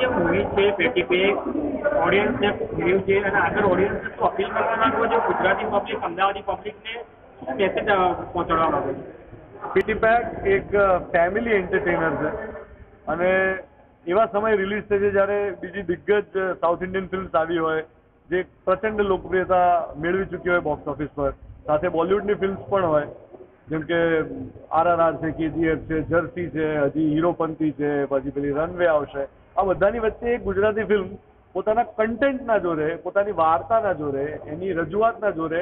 જે મૂવી છે પેટી પે ઓડિયન્સને મળ્યું છે અને આગળ ઓડિયન્સને શું અપીલ કરવા માંગો છો ગુજરાતી પબ્લિક અમદાવાદી પબ્લિકને શું મેસેજ પહોંચાડવા માંગો છો. પેક એક ફેમિલી એન્ટરટેનર છે. અને એવા સમય રિલીઝ છે જ્યારે બીજી દિગ્ગજ સાઉથ ઇન્ડિયન ફિલ્મ્સ આવી હોય, જે પ્રચંડ લોકપ્રિયતા મેળવી ચૂકી હોય બોક્સ ઓફિસ પર. સાથે બોલિવૂડની ફિલ્મ્સ પણ હોય, જેમ કે, આરઆરઆર છે, કેજીએફ છે, જર્સી છે, હજી હીરોપંતી છે, પછી પેલી રનવે આવશે. આ બધાની વચ્ચે ગુજરાતી ફિલ્મ પોતાના કન્ટેન્ટના જોરે પોતાની વાર્તાના જોરે એની રજૂઆતના જોરે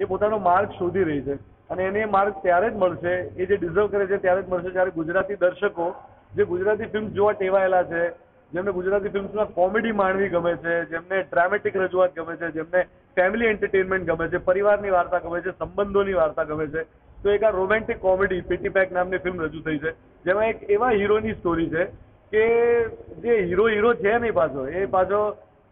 એ પોતાનો માર્ગ શોધી રહી છે. અને એને માર્ગ ત્યારે જ મળશે, એ જે ડિઝર્વ કરે છે ત્યારે જ મળશે જ્યારે ગુજરાતી દર્શકો, જે ગુજરાતી ફિલ્મ જોવા ટેવાયેલા છે, જેમને ગુજરાતી ફિલ્મ્સમાં કોમેડી માણવી ગમે છે, જેમને ડ્રામેટિક રજૂઆત ગમે છે, જેમને ફેમિલી એન્ટરટેનમેન્ટ ગમે છે, પરિવારની વાર્તા ગમે છે, સંબંધોની વાર્તા ગમે છે, તો એક આ રોમેન્ટિક કોમેડી પેટી પેક નામની ફિલ્મ રજૂ થઈ છે, જેમાં એક એવા હીરોની સ્ટોરી છે કે જે હીરો હીરો છે નહીં પાછો, એ પાછો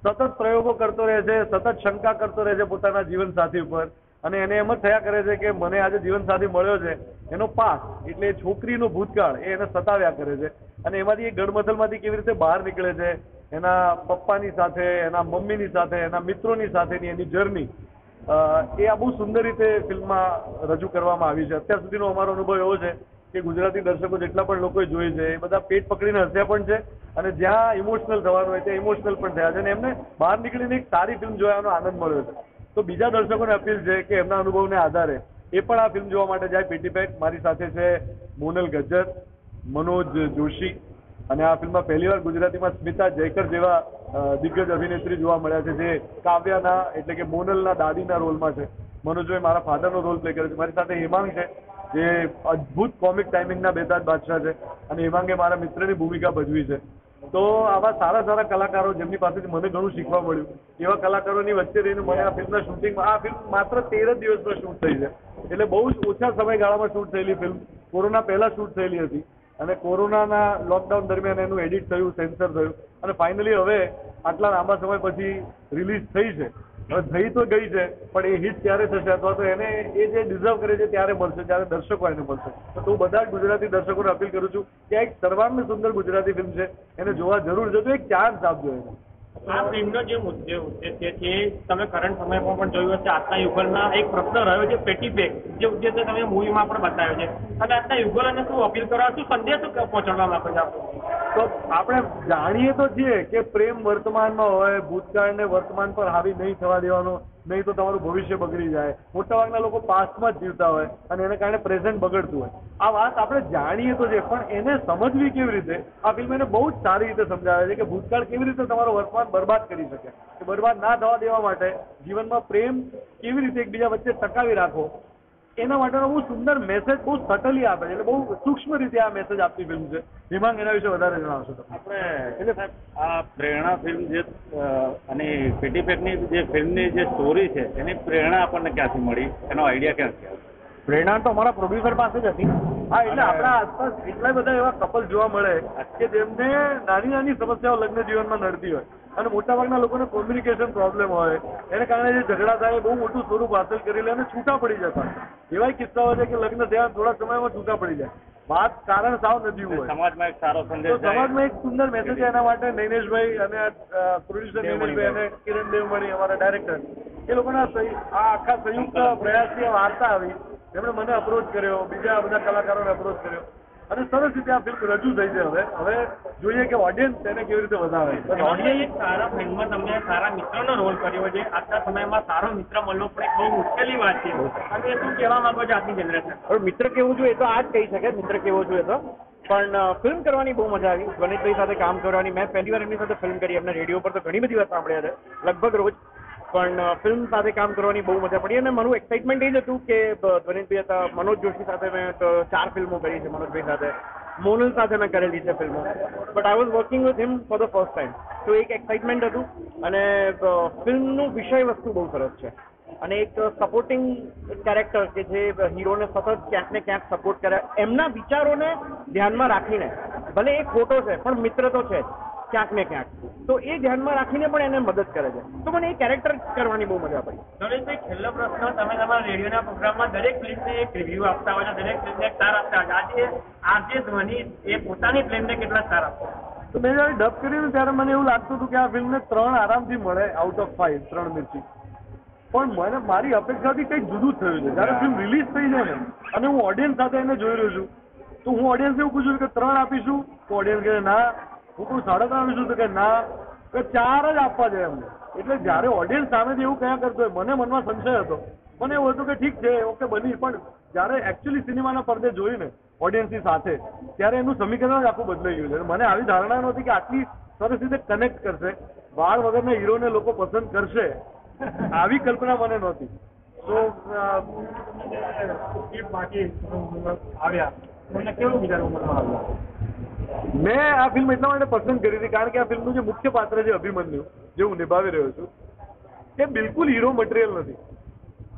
સતત પ્રયોગો કરતો રહે છે, સતત શંકા કરતો રહે છે પોતાના જીવન સાથી ઉપર. અને એને એમ જ થયા કરે છે કે મને આજે જીવન સાથી મળ્યો છે, એનો પાસ એટલે છોકરીનો ભૂતકાળ, એ એને સતાવ્યા કરે છે. અને એમાંથી એ ગઢમથલમાંથી કેવી રીતે બહાર નીકળે છે, એના પપ્પાની સાથે, એના મમ્મીની સાથે, એના મિત્રોની સાથેની એની જર્ની એ આ બહુ સુંદર રીતે ફિલ્મમાં રજૂ કરવામાં આવી છે. અત્યાર સુધીનો અમારો અનુભવ એવો છે કે ગુજરાતી દર્શકો જેટલા પણ લોકોએ જોઈ છે, એ બધા પેટ પકડીને હસ્યા પણ છે અને જ્યાં ઇમોશનલ થવાનું હોય ત્યાં ઇમોશનલ પણ થયા છે અને એમને બહાર નીકળીને એક સારી ફિલ્મ જોવાનો આનંદ મળ્યો છે. તો બીજા દર્શકોને અપીલ છે કે એમના અનુભવને આધારે એ પણ આ ફિલ્મ જોવા માટે જાય. પેટી પેક મારી સાથે છે મોનલ ગજ્જર, મનોજ જોશી અને આ ફિલ્મમાં પહેલીવાર ગુજરાતીમાં સ્મિતા જયકર જેવા દિગ્ગજ અભિનેત્રી જોવા મળ્યા છે, જે કાવ્યાના, એટલે કે મોનલના દાદીના રોલમાં છે. મનોજભાઈ મારા ફાધરનો રોલ પ્લે કર્યો છે. મારી સાથે હેમાંગ છે. જે અદ્ભુત કોમિક ટાઈમિંગના બેતાજ બાદશાહ છે અને હેમાંગે મારા મિત્રની ભૂમિકા ભજવી છે. તો આવા સારા સારા કલાકારો જેમની પાસેથી મને ઘણું શીખવા મળ્યું. એવા કલાકારોની વચ્ચે રહીને મને આ ફિલ્મના શૂટિંગમાં, આ ફિલ્મ માત્ર તેર જ દિવસમાં શૂટ થઈ છે. એટલે બહુ જ ઓછા સમયગાળામાં શૂટ થયેલી ફિલ્મ. કોરોના પહેલા શૂટ થયેલી હતી અને કોરોનાના લોકડાઉન દરમિયાન એનું એડિટ થયું સેન્સર થયું અને ફાઇનલી હવે આટલા લાંબા સમય પછી રિલીઝ થઈ છે. થઈ તો ગઈ છે, પણ એ હિટ ત્યારે થશે અથવા તો એને એ જે ડિઝર્વ કરે છે ત્યારે મળશે, જ્યારે દર્શકો એને મળશે. તો હું બધા ગુજરાતી દર્શકોને અપીલ કરું છું કે એક સર્વાંગ સુંદર ગુજરાતી ફિલ્મ છે, એને જોવા જરૂર તો એક ચાન્સ આપજો એને. આ ફિલ્મનો જે મુદ્દે ઉદ્દેશ્ય છે તમે કરંટ સમયમાં પણ જોયું હશે, આજના યુગલમાં એક પ્રશ્ન રહ્યો છે પેટી પેક જે ઉદ્દેશ્ય તમે મૂવીમાં પણ બતાવ્યો છે. અને આજના યુગલોને શું અપીલ કરવા, શું સંદેશ પહોંચાડવા માંગો છો આપ તો આપણે જાણીએ તો છીએ કે પ્રેમ વર્તમાનમાં હોય, ભૂતકાળને વર્તમાન પર હાવી નહીં થવા દેવાનો, નહીં તો તમારું ભવિષ્ય બગડી જાય. મોટાભાગના લોકો પાસ્ટમાં જ જીવતા હોય અને એને કારણે પ્રેઝન્ટ બગડતું હોય. આ વાત આપણે જાણીએ તો છે પણ એને સમજવી કેવી રીતે? આ ફિલ્મ એને બહુ જ સારી રીતે સમજાવે છે કે ભૂતકાળ કેવી રીતે તમારો વર્તમાન બરબાદ કરી શકે. કે બરબાદ ના થવા દેવા માટે જીવનમાં પ્રેમ કેવી રીતે એકબીજા વચ્ચે ટકાવી રાખો એના માટેનો બહુ સુંદર મેસેજ બહુ સટલી આપે છે. એટલે બહુ સૂક્ષ્મ રીતે આ મેસેજ આપતી ફિલ્મ છે. હિમાંગ એના વિશે વધારે જણાવશો આપણે એટલે આ પ્રેરણા ફિલ્મ જે અને પેટી પેટની જે ફિલ્મની જે સ્ટોરી છે એની પ્રેરણા આપણને ક્યાંથી મળી? એનો આઈડિયા ક્યાંથી આવ્યો પ્રેરણા તો અમારા પ્રોડ્યુસર પાસે જ હતી. હા એટલે આપણા આસપાસ એટલા બધા એવા કપલ જોવા મળે કે જેમને નાની નાની સમસ્યાઓ લગ્ન જીવનમાં નડતી હોય. અને મોટાભાગના લોકોને કોમ્યુનિકેશન પ્રોબ્લેમ હોય. એને કારણે જે ઝઘડા થાય બહુ મોટું સ્વરૂપ હાંસલ કરી લે અને છૂટા પડી જતા. એવા કિસ્સાઓ છે કે લગ્ન થયા થોડા સમયમાં છૂટા પડી જાય. વાત કારણ સાવ નથી હોય. સમાજમાં એક સારો સંદેશ સમાજમાં એક સુંદર મેસેજ એના માટે નૈનેશભાઈ અને પ્રોડ્યુસર નૈનેશભાઈ અને કિરણ દેવમણી અમારા ડાયરેક્ટર એ લોકોના આ આખા સંયુક્ત પ્રયાસથી વાર્તા આવી. એમણે મને અપ્રોચ કર્યો બીજા બધા કલાકારોને અપ્રોચ કર્યો. અને સરસ રીતે આ ફિલ્મ રજૂ થઈ છે હવે. હવે જોઈએ કે ઓડિયન્સ તેને કેવી રીતે વધારે ઓડિયન્સ એક સારા ફિલ્મમાં તમને સારા મિત્રનો રોલ કર્યો છે. આજના સમયમાં સારો મિત્ર મળવો પણ એક બહુ મુશ્કેલી વાત છે. અને એ શું કહેવા માંગો છો આજની જનરેશન હવે મિત્ર કેવું જોઈએ તો આ જ કહી શકે મિત્ર કેવો જોઈએ તો. પણ ફિલ્મ કરવાની બહુ મજા આવી. ગણેશભાઈ સાથે કામ કરવાની. મેં પહેલી વાર એમની સાથે ફિલ્મ કરી. એમને રેડિયો પર તો ઘણી બધી વાર સાંભળ્યા છે લગભગ રોજ પણ ફિલ્મ સાથે કામ કરવાની બહુ મજા પડી અને મારું એક્સાઇટમેન્ટ એ જ હતું કે ધ્વનિતભાઈ હતા મનોજ જોશી સાથે મેં ચાર ફિલ્મો કરી છે, મનોજભાઈ સાથે. મોનલ સાથે મેં કરેલી છે ફિલ્મો but I was working with him for the first time તો એક એક્સાઇટમેન્ટ હતું અને ફિલ્મનું વિષય વસ્તુ બહુ સરસ છે. અને એક સપોર્ટિંગ કેરેક્ટર કે જે હીરોને સતત ક્યાંક ને ક્યાંક સપોર્ટ કરે, એમના વિચારોને ધ્યાનમાં રાખીને, ભલે એ ખોટો છે, પણ મિત્ર તો છે ક્યાંક ને ક્યાંક. તો એ ધ્યાનમાં રાખીને પણ એને મદદ કરે છે. તો મને એ કેરેક્ટર કરવાની બહુ મજા પડી. નરેશભાઈ છેલ્લો પ્રશ્ન તમે તમારા રેડિયોના પ્રોગ્રામમાં દરેક ફિલ્મને એક રિવ્યુ આપતા હોય છે દરેક ફિલ્મને એક સ્ટાર આપતા હોય આજે આજે ધ્વનિ એ પોતાની ફિલ્મને કેટલા સ્ટાર આપતા તો મેં જયારે ડબ કર્યું ત્યારે મને એવું લાગતું હતું કે આ ફિલ્મને ત્રણ આરામથી મળે આઉટ ઓફ ફાઈવ ત્રણ મિર્ચી. પણ મને મારી અપેક્ષાથી કંઈક જુદું જ થયું છે. જયારે ફિલ્મ રિલીઝ થઈ જાય ને અને હું ઓડિયન્સ સાથે એને જોઈ રહ્યો છું તો હું ઓડિયન્સ એવું પૂછું કે ત્રણ આપીશું? તો ઓડિયન્સ કહે ના હું સાડા ત્રણ આવીશું કે ના, કે ચાર જ આપવા જોઈએ એમને એટલે જ્યારે ઓડિયન્સ સામેથી એવું કયા કરતો હોય, મને મનમાં સંશય હતો. મને એવું હતું કે ઠીક છે ઓકે બની પણ જ્યારે એકચ્યુઅલી સિનેમાના પડદે જોઈને ઓડિયન્સની સાથે, ત્યારે એનું સમીકરણ જ આખું બદલાઈ ગયું છે. મને આવી ધારણા નહોતી કે આટલી સરસ રીતે કનેક્ટ કરશે. વાળ વગરના હીરોને લોકો પસંદ કરશે. આવી કલ્પના મને નહોતી. તો આવ્યા. મને કેવું વિચારવું મનમાં આવ્યું? મેં આ ફિલ્મ એટલા માટે પસંદ કરી હતી કારણ કે આ ફિલ્મનું જે મુખ્ય પાત્ર છે અભિમન્યુ જે હું નિભાવી રહ્યો છું એ બિલકુલ હીરો મટીરિયલ નથી.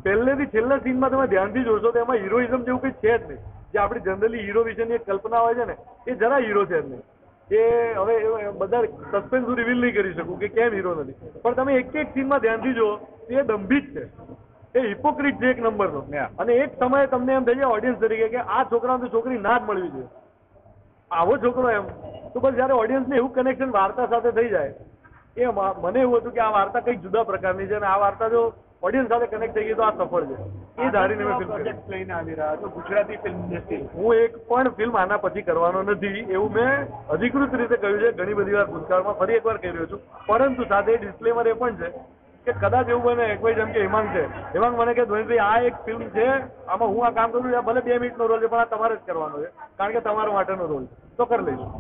પહેલેથી છેલ્લા સીનમાં તમે ધ્યાનથી જોશો તો એમાં હિરોઇઝમ જેવું કંઈ છે જ નહીં. જે આપણી જનરલી હીરો વિશેની એક કલ્પના હોય છે ને એ જરા હીરો છે જ નહીં. એ હવે બધા સસ્પેન્સ હું રિવીલ નહીં કરી શકું કે કેમ હીરો નથી. પણ તમે એક એક સીનમાં ધ્યાનથી જુઓ તો એ દંભિત છે. એ હિપોક્રિટ છે એક નંબરનો. અને એક સમયે તમને એમ થઈ જાય ઓડિયન્સ તરીકે કે આ છોકરાને છોકરી ના જ મળવી જોઈએ. આવો છોકરો એમ. તો બસ જ્યારે ઓડિયન્સને એવું કનેક્શન વાર્તા સાથે થઈ જાય એ મને એવું હતું કે આ વાર્તા કંઈક જુદા પ્રકારની છે અને આ વાર્તા જો ઓડિયન્સ સાથે કનેક્ટ થઈ ગઈ તો આ સફળ છે. એ ધારીને મેં ફિલ્મ લઈને આવી રહ્યા છો? ગુજરાતી ફિલ્મ ઇન્ડસ્ટ્રી હું એક પણ ફિલ્મ આના પછી કરવાનો નથી એવું મેં અધિકૃત રીતે કહ્યું છે. ઘણી બધી વાર ભૂતકાળમાં ફરી એકવાર કહી રહ્યો છું. પરંતુ સાથે ડિસ્ક્લેમર એ પણ છે કે કદાચ એવું બને એક ભાઈ જેમ કે હિમાંગ છે. હિમાંગ મને કે ધ્વનિભાઈ આ એક ફિલ્મ છે આમાં હું આ કામ કરું છું ભલે બે મિનિટનો રોલ છે પણ આ તમારે જ કરવાનો છે કારણ કે તમારા માટેનો રોલ તો કરી લઈશું.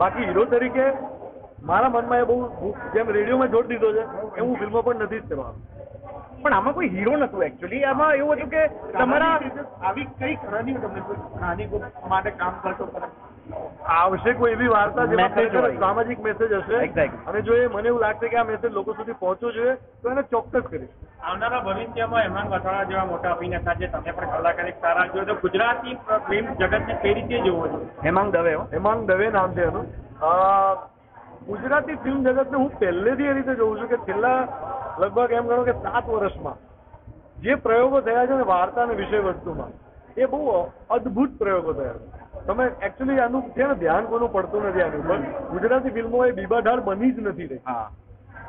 બાકી હીરો તરીકે મારા મનમાં એ બહુ જેમ રેડિયોમાં જોડ દીધો છે એ હું ફિલ્મો પણ નથી જ કરવાનો. પણ આમાં કોઈ હીરો નતું એકચ્યુઅલી આમાં એવું હતું કે તમારા આવી કઈ કહાની તમને કોઈ? કહાની માટે કામ કરતો કરે આવશે કોઈ એવી વાર્તા જેમાં ખરેખર સામાજિક મેસેજ હશે. અને જો એ મને એવું લાગશે કે આ મેસેજ લોકો સુધી પહોંચવો જોઈએ તો એને ચોક્કસ કરીશ. આવનારા ભવિષ્યમાં હેમાંગ વસાવા જેવા મોટા અભિનેતા જે તમે પણ કલાકાર એક સારા જો તો ગુજરાતી ફિલ્મ જગતને કઈ રીતે જોવો છો? હેમાંગ દવે હેમાંગ દવે નામ છે એનું. ગુજરાતી ફિલ્મ જગતને હું પહેલેથી એ રીતે જોઉં છું કે છેલ્લા લગભગ એમ ગણો કે સાત વર્ષમાં જે પ્રયોગો થયા છે ને વાર્તા અને વિષય વસ્તુમાં એ બહુ અદ્ભુત પ્રયોગો થયા છે. તમે એકચ્યુઅલી આનું ને ધ્યાન કોનું પડતું નથી આનું? ઉપર ગુજરાતી ફિલ્મો એ બીબાઢાળ બની જ નથી રહી.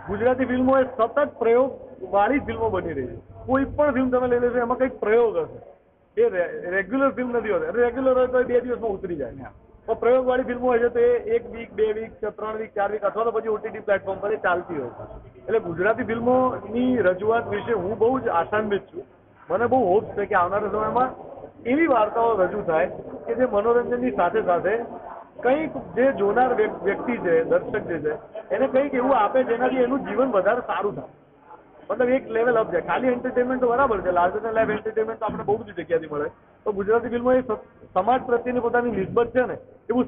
ગુજરાતી ફિલ્મો એ સતત પ્રયોગ વાળી ફિલ્મો બની રહી છે. કોઈ પણ ફિલ્મ તમે લઈ લેશો એમાં કંઈક પ્રયોગ હશે. એ રેગ્યુલર ફિલ્મ નથી હોતી. રેગ્યુલર હોય તો એ બે દિવસમાં ઉતરી જાય. પણ પ્રયોગવાળી ફિલ્મો હોય છે તો એ એક વીક બે વીક ત્રણ વીક ચાર વીક અથવા તો પછી ઓટીટી પ્લેટફોર્મ પર એ ચાલતી હોય એટલે ગુજરાતી ફિલ્મોની રજૂઆત વિશે હું બહુ જ આશાન્વિત છું. મને બહુ હોપ છે કે આવનારા સમયમાં એવી વાર્તાઓ રજૂ થાય કે જે મનોરંજનની સાથે સાથે કંઈક જે જોનાર વ્યક્તિ છે, દર્શક જે છે, એને કંઈક એવું આપે જેનાથી એનું જીવન વધારે સારું થાય. મતલબ એક લેવલ અપ છે. ખાલી એન્ટરટેનમેન્ટ તો બરાબર છે. લાર્જર દેન લાઈફ એન્ટરટેનમેન્ટ તો આપણે બહુ બધી જગ્યાથી મળે. તો ગુજરાતી ફિલ્મો એ સમાજ પ્રત્યેની પોતાની નિસ્બત છે ને, એવું